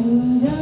Should